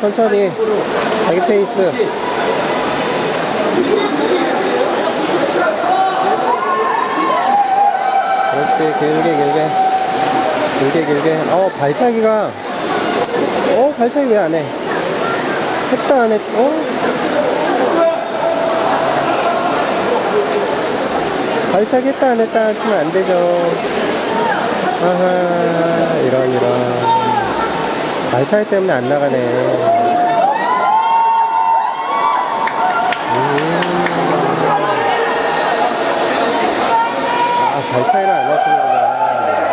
천천히 자기 페이스 그렇지 길게 길게 길게 길게 어 발차기가 어 발차기 왜 안 해? 했다 안 했? 어? 발차기 했다 안 했다 하시면 안 되죠. 아하 이런 이런 날차이 때문에 안 나가네. 음. 아, 발차이를 안 하시는구나.